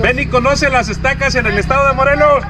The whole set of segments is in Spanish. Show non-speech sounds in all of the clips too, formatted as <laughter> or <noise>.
Ven y conoce las estacas en el estado de Morelos.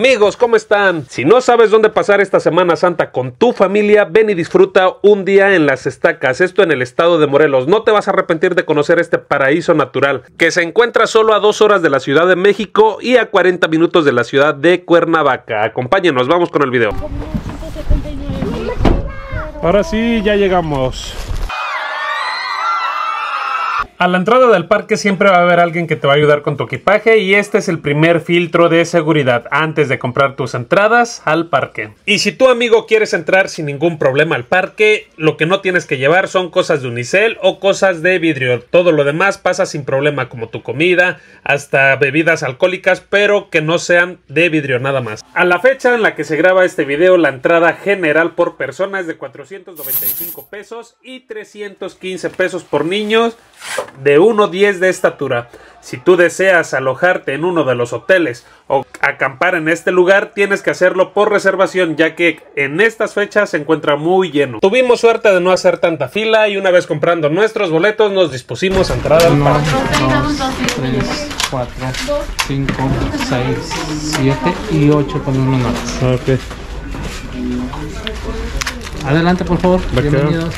Amigos, ¿cómo están? Si no sabes dónde pasar esta Semana Santa con tu familia, ven y disfruta un día en las estacas, esto en el estado de Morelos. No te vas a arrepentir de conocer este paraíso natural, que se encuentra solo a dos horas de la Ciudad de México y a 40 minutos de la ciudad de Cuernavaca. Acompáñenos, vamos con el video. Ahora sí, ya llegamos. A la entrada del parque siempre va a haber alguien que te va a ayudar con tu equipaje y este es el primer filtro de seguridad antes de comprar tus entradas al parque. Y si tu amigo quieres entrar sin ningún problema al parque, lo que no tienes que llevar son cosas de unicel o cosas de vidrio. Todo lo demás pasa sin problema como tu comida, hasta bebidas alcohólicas, pero que no sean de vidrio nada más. A la fecha en la que se graba este video, la entrada general por persona es de 495 pesos y 315 pesos por niños de 1,10 de estatura. Si tú deseas alojarte en uno de los hoteles o acampar en este lugar, tienes que hacerlo por reservación, ya que en estas fechas se encuentra muy lleno. Tuvimos suerte de no hacer tanta fila y una vez comprando nuestros boletos nos dispusimos a entrar al parque. 3, 4, 5, 6, 7 y 8 con un número. Adelante, por favor. Bienvenidos.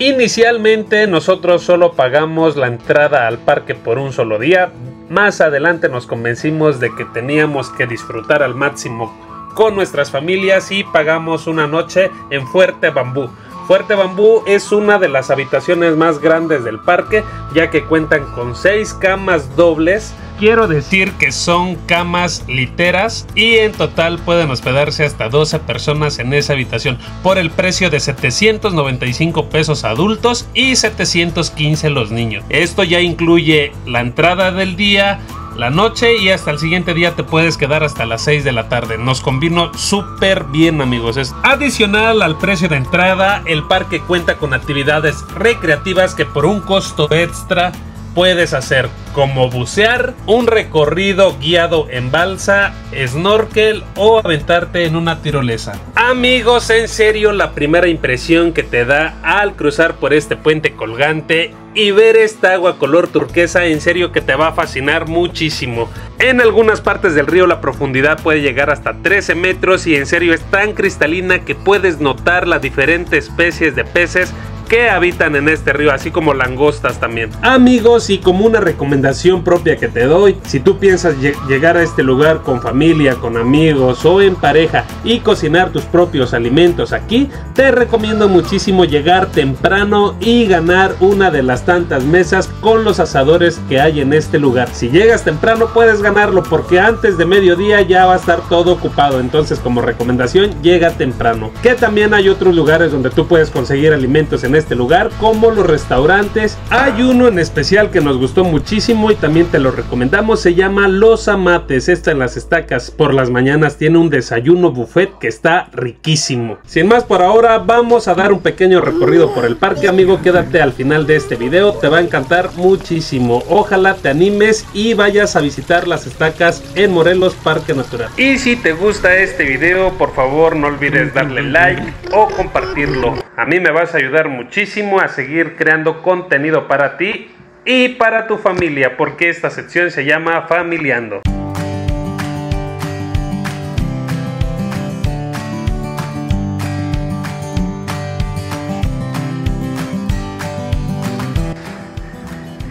Inicialmente nosotros solo pagamos la entrada al parque por un solo día. Más adelante nos convencimos de que teníamos que disfrutar al máximo con nuestras familias y pagamos una noche en Fuerte Bambú. Fuerte Bambú es una de las habitaciones más grandes del parque ya que cuentan con 6 camas dobles quiero decir que son camas literas y en total pueden hospedarse hasta 12 personas en esa habitación por el precio de 795 pesos adultos y 715 los niños. Esto ya incluye la entrada del día, la noche y hasta el siguiente día te puedes quedar hasta las 6 de la tarde. Nos combino súper bien amigos. Es adicional al precio de entrada, el parque cuenta con actividades recreativas que por un costo extra puedes hacer como bucear, un recorrido guiado en balsa, snorkel o aventarte en una tirolesa. Amigos, en serio, la primera impresión que te da al cruzar por este puente colgante y ver esta agua color turquesa, en serio que te va a fascinar muchísimo. En algunas partes del río la profundidad puede llegar hasta 13 metros y en serio es tan cristalina que puedes notar las diferentes especies de peces que habitan en este río, así como langostas también. Amigos, y como una recomendación propia que te doy, si tú piensas llegar a este lugar con familia, con amigos o en pareja y cocinar tus propios alimentos aquí, te recomiendo muchísimo llegar temprano y ganar una de las tantas mesas con los asadores que hay en este lugar. Si llegas temprano puedes ganarlo porque antes de mediodía ya va a estar todo ocupado, entonces como recomendación llega temprano. Que también hay otros lugares donde tú puedes conseguir alimentos en este lugar, como los restaurantes. Hay uno en especial que nos gustó muchísimo y también te lo recomendamos, se llama Los Amates. Está en las estacas por las mañanas, tiene un desayuno buffet que está riquísimo. Sin más por ahora, vamos a dar un pequeño recorrido por el parque, amigo. Quédate al final de este video, te va a encantar muchísimo. Ojalá te animes y vayas a visitar las estacas en Morelos Parque Natural. Y si te gusta este video, por favor no olvides darle like o compartirlo. A mí me vas a ayudar mucho muchísimo a seguir creando contenido para ti y para tu familia, porque esta sección se llama Familiando.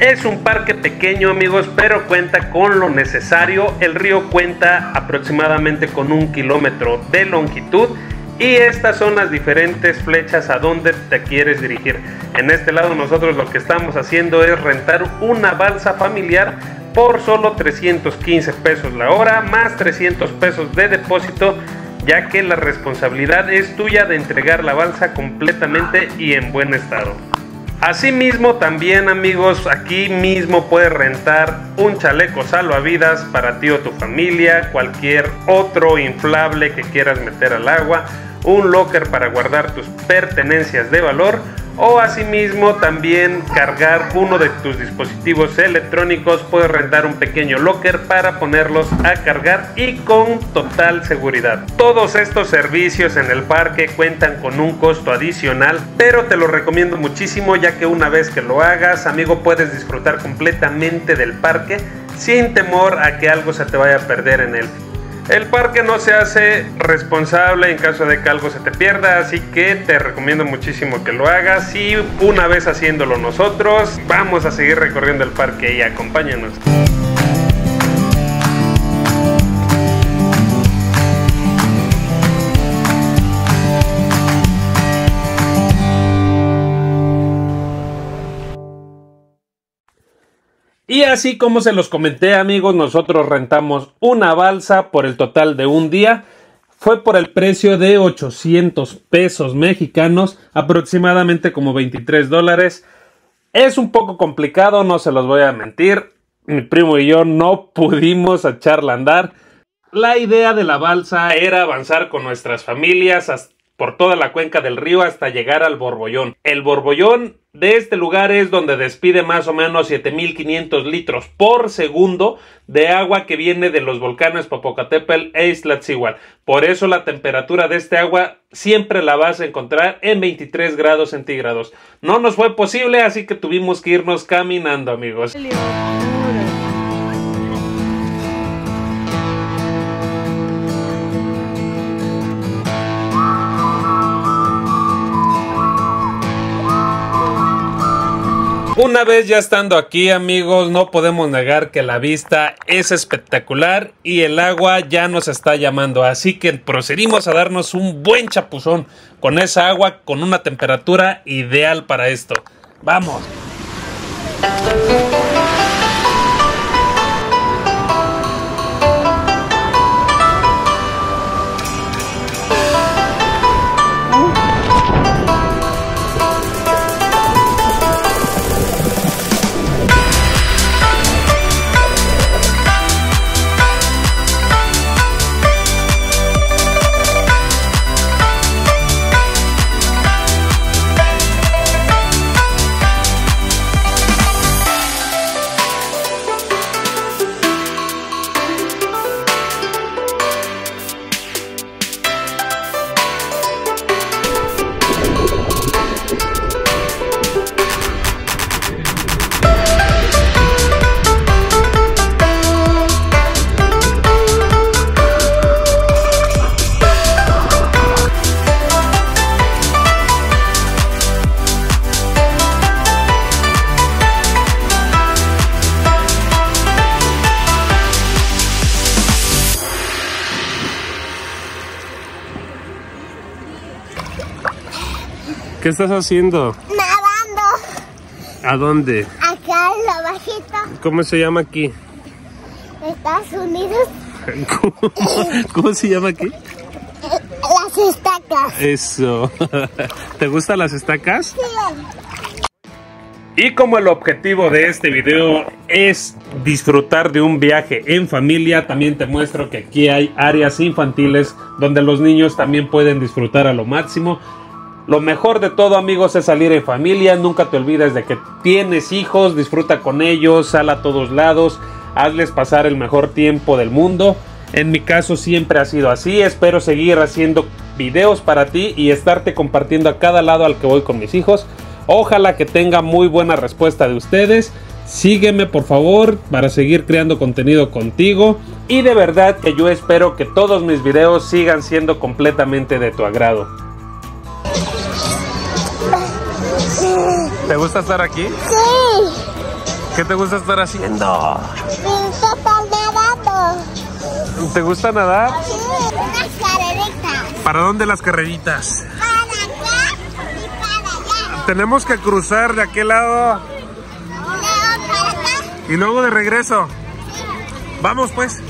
Es un parque pequeño amigos, pero cuenta con lo necesario. El río cuenta aproximadamente con un kilómetro de longitud y estas son las diferentes flechas a donde te quieres dirigir. En este lado nosotros lo que estamos haciendo es rentar una balsa familiar por solo 315 pesos la hora más 300 pesos de depósito ya que la responsabilidad es tuya de entregar la balsa completamente y en buen estado. Asimismo también amigos aquí mismo puedes rentar un chaleco salvavidas para ti o tu familia, cualquier otro inflable que quieras meter al agua, un locker para guardar tus pertenencias de valor o asimismo también cargar uno de tus dispositivos electrónicos. Puedes rentar un pequeño locker para ponerlos a cargar y con total seguridad. Todos estos servicios en el parque cuentan con un costo adicional pero te lo recomiendo muchísimo ya que una vez que lo hagas amigo puedes disfrutar completamente del parque sin temor a que algo se te vaya a perder en él el parque no se hace responsable en caso de que algo se te pierda, así que te recomiendo muchísimo que lo hagas y una vez haciéndolo nosotros, vamos a seguir recorriendo el parque y acompáñanos. Y así como se los comenté amigos, nosotros rentamos una balsa por el total de un día. Fue por el precio de 800 pesos mexicanos, aproximadamente como 23 dólares. Es un poco complicado, no se los voy a mentir. Mi primo y yo no pudimos echarla a andar. La idea de la balsa era avanzar con nuestras familias hasta por toda la cuenca del río hasta llegar al Borbollón. El Borbollón de este lugar es donde despide más o menos 7500 litros por segundo de agua que viene de los volcanes Popocatépetl e Iztaccíhuatl. Por eso la temperatura de este agua siempre la vas a encontrar en 23 grados centígrados. No nos fue posible, así que tuvimos que irnos caminando, amigos. Una vez ya estando aquí amigos, no podemos negar que la vista es espectacular y el agua ya nos está llamando. Así que procedimos a darnos un buen chapuzón con esa agua con una temperatura ideal para esto. ¡Vamos! ¿Qué estás haciendo? Nadando. ¿A dónde? Acá en la bajita. ¿Cómo se llama aquí? Estados Unidos. ¿Cómo, <laughs> cómo se llama aquí? Las estacas. Eso. <laughs> ¿Te gustan las estacas? Sí. Y como el objetivo de este video es disfrutar de un viaje en familia, también te muestro que aquí hay áreas infantiles donde los niños también pueden disfrutar a lo máximo. Lo mejor de todo amigos es salir en familia, nunca te olvides de que tienes hijos, disfruta con ellos, sal a todos lados, hazles pasar el mejor tiempo del mundo. En mi caso siempre ha sido así, espero seguir haciendo videos para ti y estarte compartiendo a cada lado al que voy con mis hijos. Ojalá que tenga muy buena respuesta de ustedes. Sígueme por favor para seguir creando contenido contigo. Y de verdad que yo espero que todos mis videos sigan siendo completamente de tu agrado. ¿Te gusta estar aquí? Sí. ¿Qué te gusta estar haciendo? Está nadando. ¿Te gusta nadar? Sí, unas carreritas. ¿Para dónde las carreritas? Para acá y para allá. Tenemos que cruzar de aquel lado Luego para acá. y luego de regreso. Vamos pues.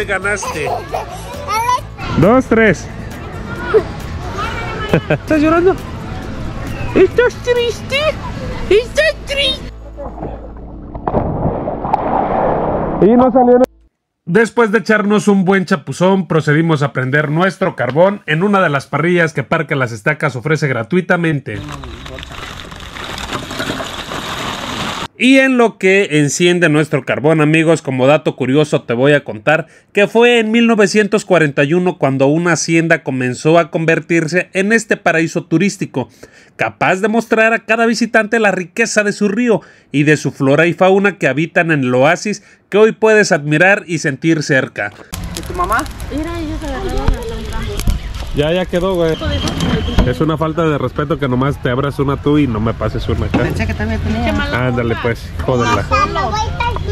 Me ganaste. Dos, tres. ¿Estás llorando? ¿Estás triste? ¿Estás triste? Y no salió. Después de echarnos un buen chapuzón, procedimos a prender nuestro carbón en una de las parrillas que Parque Las Estacas ofrece gratuitamente. Y en lo que enciende nuestro carbón, amigos, como dato curioso te voy a contar que fue en 1941 cuando una hacienda comenzó a convertirse en este paraíso turístico, capaz de mostrar a cada visitante la riqueza de su río y de su flora y fauna que habitan en el oasis que hoy puedes admirar y sentir cerca. ¿Y tu mamá? Mira. Ya, ya quedó, güey. Es una falta de respeto que nomás te abras una tú y no me pases una acá. Pensé que también tenía. Ándale, pues, jódela.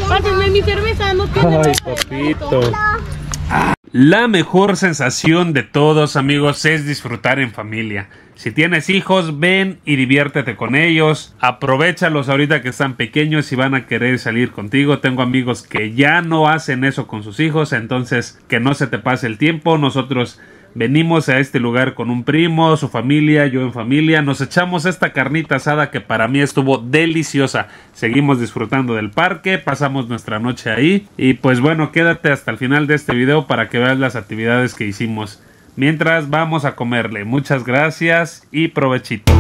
Pásenme mi cerveza, no tiene Ay, papito. La mejor sensación de todos, amigos, es disfrutar en familia. Si tienes hijos, ven y diviértete con ellos. Aprovechalos ahorita que están pequeños y van a querer salir contigo. Tengo amigos que ya no hacen eso con sus hijos, entonces que no se te pase el tiempo. Nosotros venimos a este lugar con un primo, su familia, yo en familia. Nos echamos esta carnita asada que para mí estuvo deliciosa. Seguimos disfrutando del parque, pasamos nuestra noche ahí. Y pues bueno, quédate hasta el final de este video para que veas las actividades que hicimos. Mientras vamos a comerle. Muchas gracias y provechito.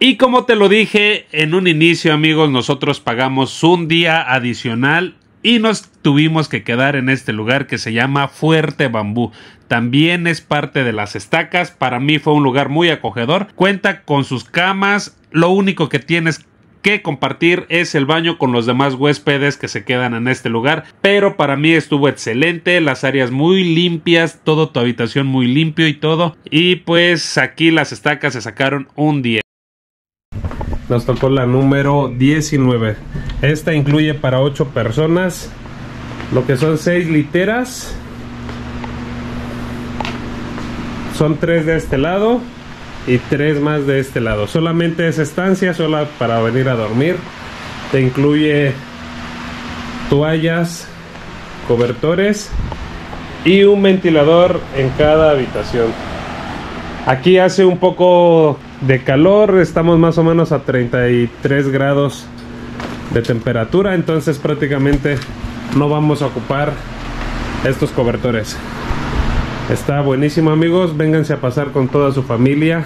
Y como te lo dije en un inicio, amigos, nosotros pagamos un día adicional y nos tuvimos que quedar en este lugar que se llama Fuerte Bambú. También es parte de las estacas. Para mí fue un lugar muy acogedor. Cuenta con sus camas. Lo único que tienes que compartir es el baño con los demás huéspedes que se quedan en este lugar. Pero para mí estuvo excelente. Las áreas muy limpias. Todo tu habitación muy limpio y todo. Y pues aquí las estacas se sacaron un día. Nos tocó la número 19. Esta incluye para 8 personas lo que son 6 literas. Son 3 de este lado y 3 más de este lado. Solamente es estancia, sola para venir a dormir. Te incluye toallas, cobertores y un ventilador en cada habitación. Aquí hace un poco de calor, estamos más o menos a 33 grados de temperatura, entonces prácticamente no vamos a ocupar estos cobertores. Está buenísimo amigos, vénganse a pasar con toda su familia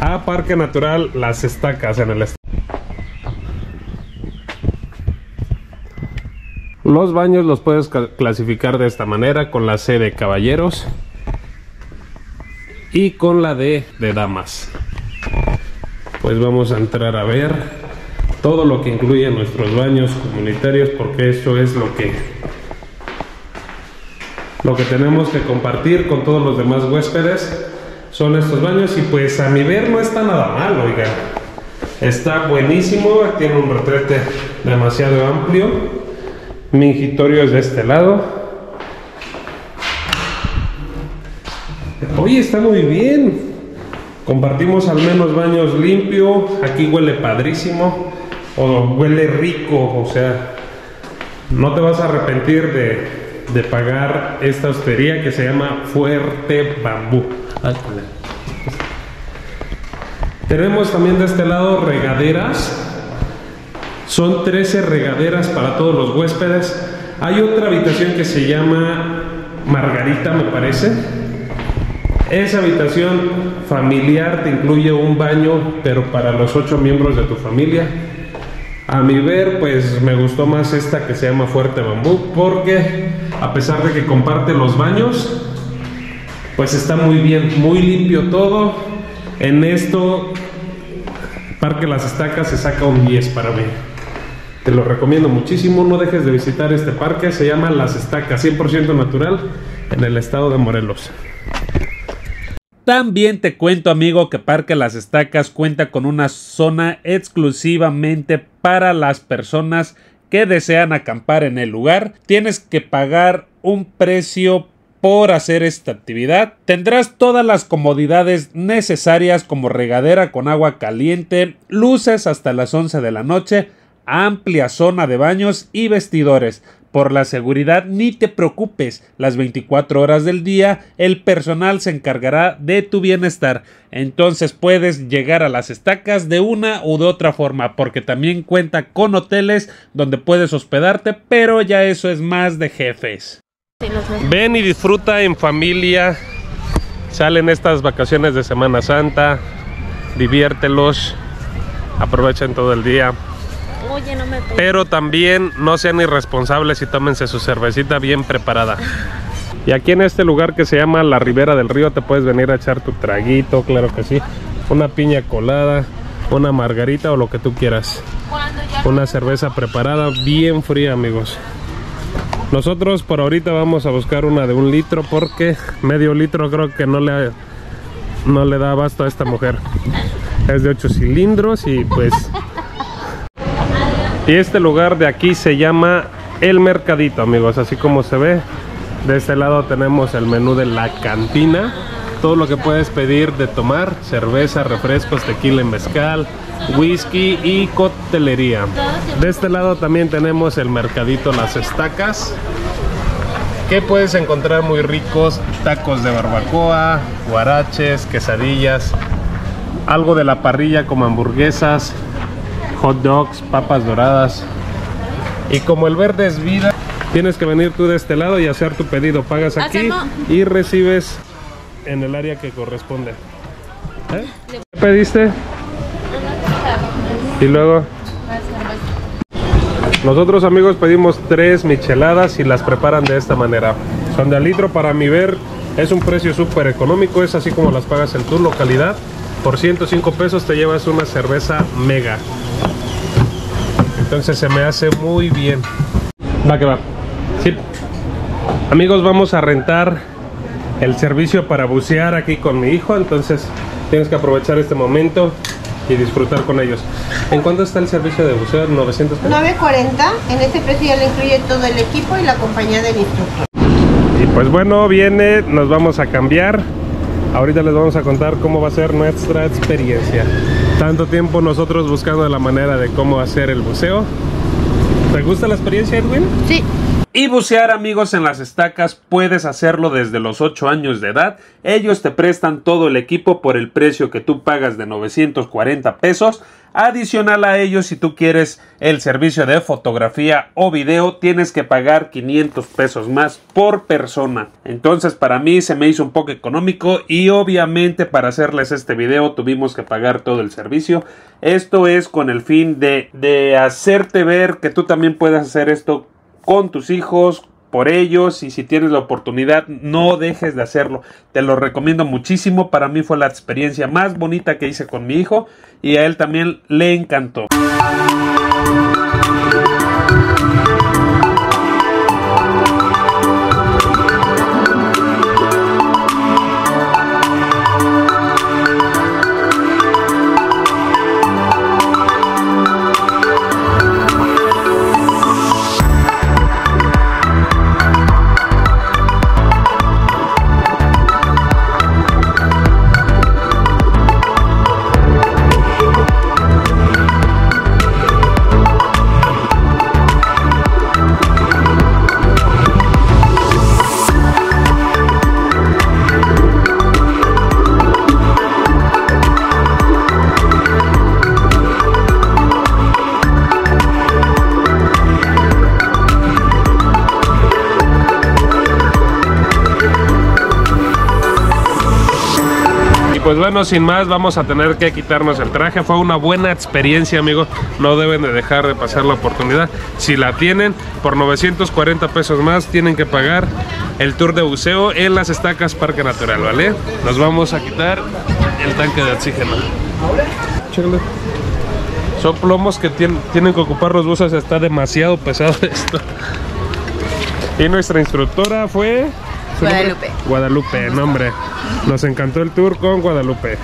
a Parque Natural Las Estacas en el est- Los baños los puedes ca- clasificar de esta manera con la C de caballeros y con la de damas. Pues vamos a entrar a ver todo lo que incluye nuestros baños comunitarios porque eso es lo que lo que tenemos que compartir con todos los demás huéspedes son estos baños y pues a mi ver no está nada mal, oigan. Está buenísimo, tiene un retrete demasiado amplio. Mingitorio es de este lado. Oye, está muy bien. Compartimos al menos baños limpio. Aquí huele padrísimo. O huele rico. O sea, no te vas a arrepentir de, de pagar esta hostería que se llama Fuerte Bambú. Tenemos también de este lado regaderas. Son 13 regaderas para todos los huéspedes. Hay otra habitación que se llama Margarita, me parece. Esa habitación familiar te incluye un baño, pero para los ocho miembros de tu familia. A mi ver, pues me gustó más esta que se llama Fuerte Bambú, porque a pesar de que comparte los baños, pues está muy bien, muy limpio todo. En esto, Parque Las Estacas se saca un 10 para mí. Te lo recomiendo muchísimo, no dejes de visitar este parque, se llama Las Estacas, 100% natural, en el estado de Morelos. También te cuento amigo que Parque Las Estacas cuenta con una zona exclusivamente para las personas que desean acampar en el lugar. Tienes que pagar un precio por hacer esta actividad. Tendrás todas las comodidades necesarias como regadera con agua caliente, luces hasta las 11 de la noche, amplia zona de baños y vestidores. Por la seguridad ni te preocupes, las 24 horas del día el personal se encargará de tu bienestar. Entonces puedes llegar a las estacas de una u de otra forma, porque también cuenta con hoteles donde puedes hospedarte, pero ya eso es más de jefes. Ven y disfruta en familia. Salen estas vacaciones de Semana Santa. Diviértelos. Aprovechen todo el día. Oye, no me pegues. Pero también no sean irresponsables y tómense su cervecita bien preparada. Y aquí en este lugar que se llama la Ribera del Río te puedes venir a echar tu traguito, claro que sí. Una piña colada, una margarita o lo que tú quieras. Una cerveza preparada bien fría, amigos. Nosotros por ahorita vamos a buscar una de un litro porque medio litro creo que no le, no le da abasto a esta mujer. Es de 8 cilindros y pues... Y este lugar de aquí se llama El Mercadito, amigos, así como se ve. De este lado tenemos el menú de la cantina. Todo lo que puedes pedir de tomar, cerveza, refrescos, tequila y mezcal, whisky y coctelería. De este lado también tenemos el mercadito Las Estacas, que puedes encontrar muy ricos tacos de barbacoa, guaraches, quesadillas, algo de la parrilla como hamburguesas, hot dogs, papas doradas. Y como el verde es vida, tienes que venir tú de este lado y hacer tu pedido. Pagas aquí y recibes en el área que corresponde. ¿Eh? ¿Qué pediste? Y luego... Nosotros amigos pedimos tres micheladas y las preparan de esta manera. Son de al litro para mi ver es un precio súper económico, es así como las pagas en tu localidad. Por 105 pesos te llevas una cerveza mega. Entonces se me hace muy bien. Va que va. Sí. Amigos, vamos a rentar el servicio para bucear aquí con mi hijo, entonces tienes que aprovechar este momento y disfrutar con ellos. ¿En cuánto está el servicio de buceo? ¿900 pesos? 9.40, en ese precio ya le incluye todo el equipo y la compañía del instructor. Y pues bueno, viene, nos vamos a cambiar. Ahorita les vamos a contar cómo va a ser nuestra experiencia. Tanto tiempo nosotros buscando la manera de cómo hacer el buceo. ¿Te gusta la experiencia, Edwin? Sí. Y bucear amigos en las estacas puedes hacerlo desde los 8 años de edad. Ellos te prestan todo el equipo por el precio que tú pagas de 940 pesos. Adicional a ello, si tú quieres el servicio de fotografía o video, tienes que pagar 500 pesos más por persona. Entonces para mí se me hizo un poco económico y obviamente para hacerles este video tuvimos que pagar todo el servicio. Esto es con el fin de, de hacerte ver que tú también puedes hacer esto con tus hijos, por ellos y si tienes la oportunidad no dejes de hacerlo. Te lo recomiendo muchísimo. Para mí fue la experiencia más bonita que hice con mi hijo y a él también le encantó. Pues bueno, sin más, vamos a tener que quitarnos el traje. Fue una buena experiencia, amigos. No deben de dejar de pasar la oportunidad. Si la tienen, por 940 pesos más, tienen que pagar el tour de buceo en las estacas Parque Natural, ¿vale? Nos vamos a quitar el tanque de oxígeno. Chécale. Son plomos que tien- tienen que ocupar los buzos, está demasiado pesado <laughs> esto. Y nuestra instructora fue... Guadalupe. Guadalupe, nombre. Nos encantó el tour con Guadalupe.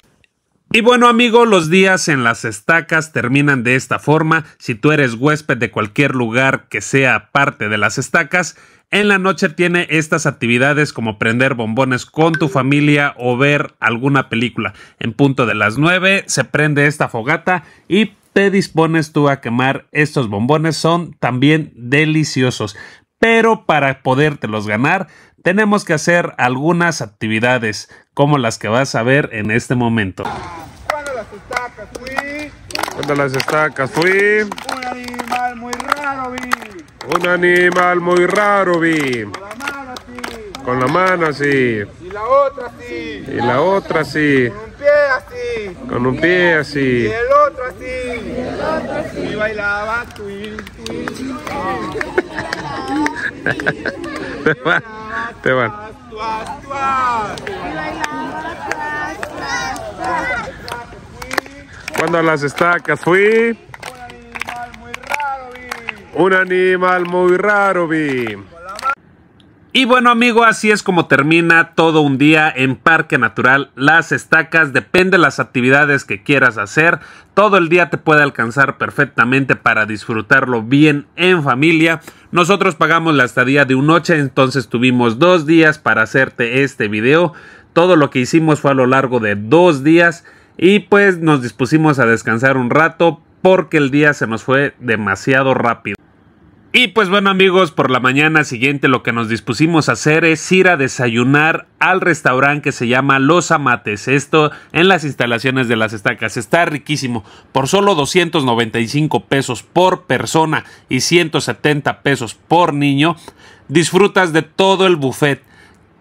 Y bueno amigos, los días en las estacas terminan de esta forma. Si tú eres huésped de cualquier lugar que sea parte de las estacas, en la noche tiene estas actividades como prender bombones con tu familia o ver alguna película. En punto de las 9 se prende esta fogata y te dispones tú a quemar estos bombones. Son también deliciosos. Pero para podértelos ganar, tenemos que hacer algunas actividades como las que vas a ver en este momento. Cuando las estacas fui, Cuando las estacas fui, un animal muy raro vi. un animal muy raro vi, La mano así, con la mano así, y la otra así, y la otra así, con un pie así, con un pie y así. el otro así, y bailaba twin, twin, <laughs> Te van, te van. Cuando las estacas fui, Un animal muy raro vi. un animal muy raro vi. Y bueno amigo, así es como termina todo un día en Parque Natural Las Estacas. Depende de las actividades que quieras hacer. Todo el día te puede alcanzar perfectamente para disfrutarlo bien en familia. Nosotros pagamos la estadía de un noche, entonces tuvimos dos días para hacerte este video. Todo lo que hicimos fue a lo largo de dos días y pues nos dispusimos a descansar un rato porque el día se nos fue demasiado rápido. Y pues bueno amigos, por la mañana siguiente lo que nos dispusimos a hacer es ir a desayunar al restaurante que se llama Los Amates. Esto en las instalaciones de las estacas. Está riquísimo. Por solo 295 pesos por persona y 170 pesos por niño, disfrutas de todo el buffet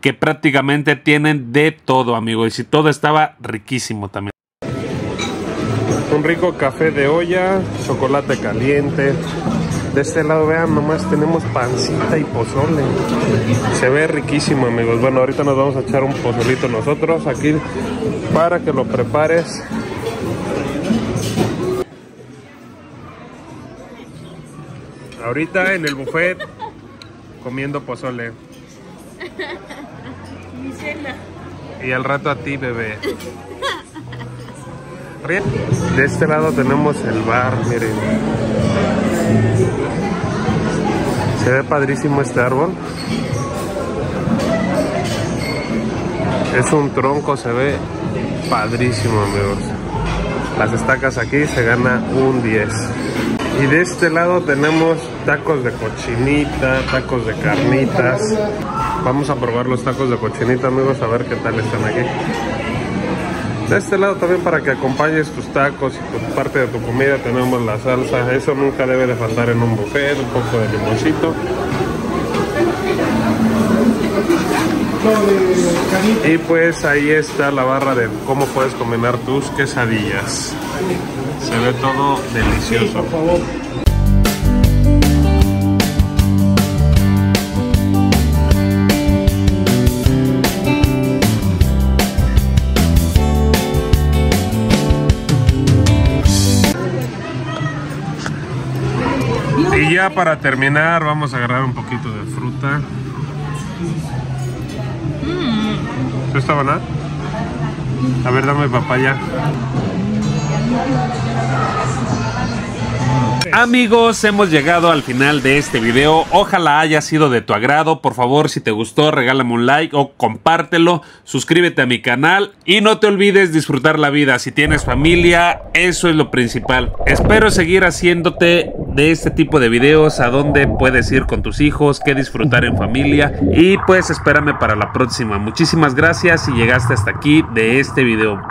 que prácticamente tienen de todo amigos. Y todo estaba riquísimo también. Un rico café de olla, chocolate caliente. De este lado, vean, nomás tenemos pancita y pozole. Se ve riquísimo, amigos. Bueno, ahorita nos vamos a echar un pozolito nosotros aquí para que lo prepares. Ahorita en el buffet comiendo pozole. Y al rato a ti, bebé. De este lado tenemos el bar, miren. Se ve padrísimo este árbol. Es un tronco, se ve padrísimo, amigos. Las estacas aquí se gana un 10. Y de este lado tenemos tacos de cochinita, tacos de carnitas. Vamos a probar los tacos de cochinita, amigos, a ver qué tal están aquí. De este lado también para que acompañes tus tacos y parte de tu comida tenemos la salsa. Eso nunca debe de faltar en un buffet, un poco de limoncito. Y pues ahí está la barra de cómo puedes combinar tus quesadillas. Se ve todo delicioso. Ya para terminar vamos a agarrar un poquito de fruta. ¿Esto está buena? A ver, dame papaya. Amigos, hemos llegado al final de este video. Ojalá haya sido de tu agrado. Por favor, si te gustó, regálame un like o compártelo. Suscríbete a mi canal y no te olvides disfrutar la vida. Si tienes familia, eso es lo principal. Espero seguir haciéndote de este tipo de videos a dónde puedes ir con tus hijos, qué disfrutar en familia. Y pues espérame para la próxima. Muchísimas gracias si llegaste hasta aquí de este video.